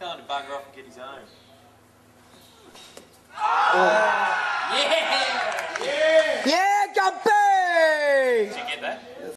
Tell him to bugger off and get his own. Oh. Yeah! Yeah! Yeah, Gumpy! Did you get that?